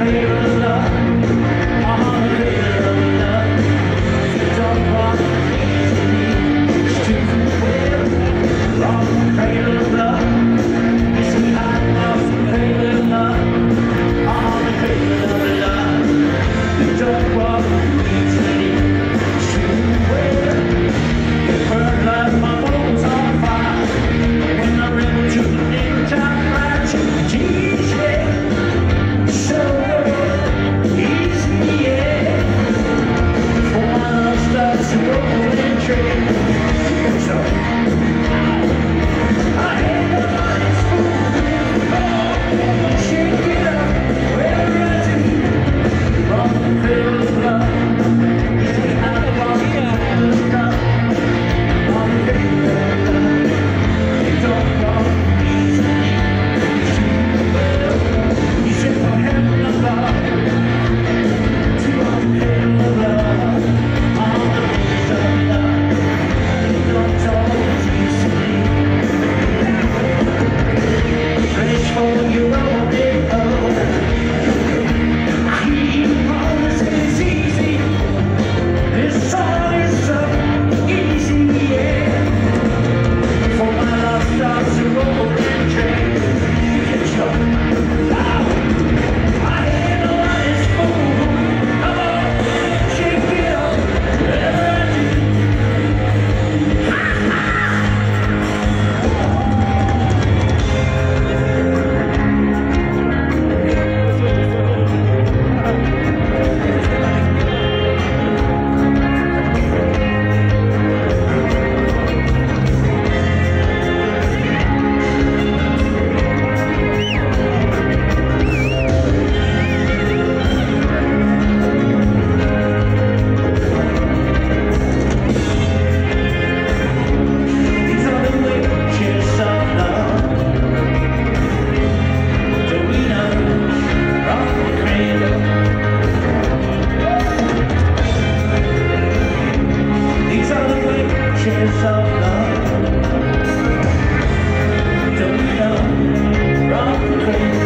You. friend.